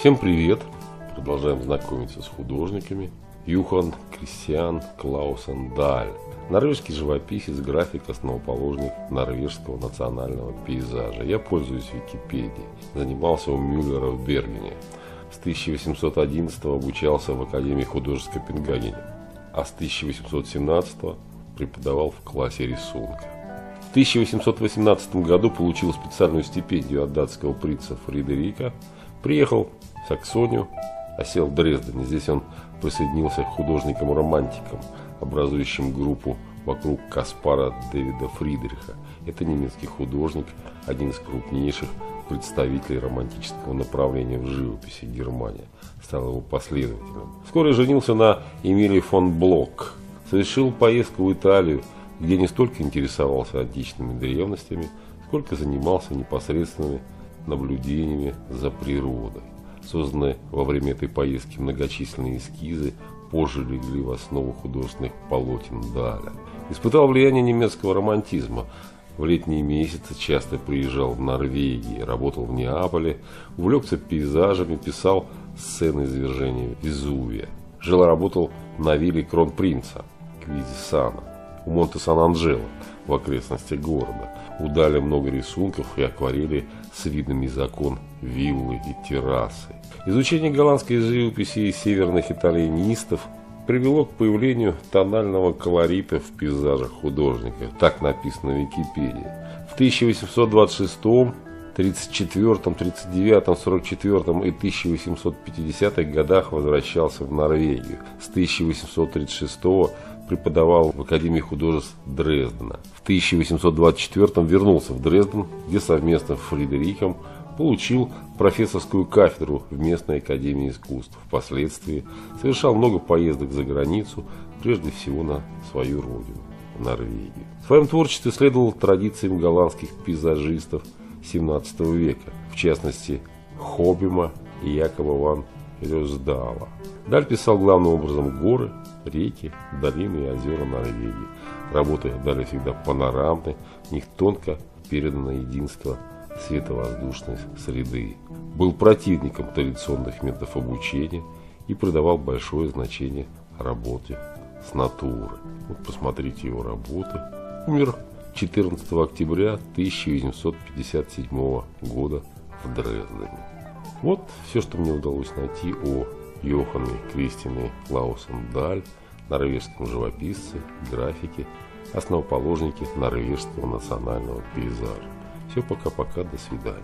Всем привет! Продолжаем знакомиться с художниками. Юхан Кристиан Клаусен Даль. Норвежский живописец, график, основоположник норвежского национального пейзажа. Я пользуюсь Википедией. Занимался у Мюллера в Бергене. С 1811 обучался в Академии художеств Копенгагене, а с 1817 преподавал в классе рисунка. В 1818 году получил специальную стипендию от датского принца Фредерика, приехал Саксонию, осел в Дрездене. Здесь он присоединился к художникам-романтикам, образующим группу вокруг Каспара Дэвида Фридриха. Это немецкий художник, один из крупнейших представителей романтического направления в живописи Германии. Стал его последователем. Вскоре женился на Эмилии фон Блок. Совершил поездку в Италию, где не столько интересовался античными древностями, сколько занимался непосредственными наблюдениями за природой. Созданные во время этой поездки многочисленные эскизы позже легли в основу художественных полотен Даля. Испытал влияние немецкого романтизма. В летние месяцы часто приезжал в Норвегию, работал в Неаполе, увлекся пейзажами, писал сцены извержения Везувия. Жил и работал на вилле Кронпринца, Квизисана у Монте-Сан-Анджело в окрестностях города. Удали много рисунков и акварели с видами из окон виллы и террасы. Изучение голландской живописи и северных итальянистов привело к появлению тонального колорита в пейзажах художника. Так написано в Википедии. В 1826 34, 39, 44 и 1850-х годах возвращался в Норвегию. С 1836 преподавал в Академии художеств Дрездена. В 1824 вернулся в Дрезден, где совместно с Фридериком получил профессорскую кафедру в местной академии искусств. Впоследствии совершал много поездок за границу, прежде всего на свою родину, Норвегию. В своем творчестве следовал традициям голландских пейзажистов 17 века, в частности Хоббима и Якова ван Рёсдала. Даль писал главным образом горы, реки, долины и озера Норвегии. Работы Даля всегда панорамны, в них тонко передано единство световоздушной среды. Был противником традиционных методов обучения и придавал большое значение работе с натурой. Вот посмотрите его работы. Умер 14 октября 1857 года в Дрездене. Вот все, что мне удалось найти о Йохане Кристине Клаусен Даль, норвежском живописце, графике, основоположнике норвежского национального пейзажа. Все пока-пока, до свидания.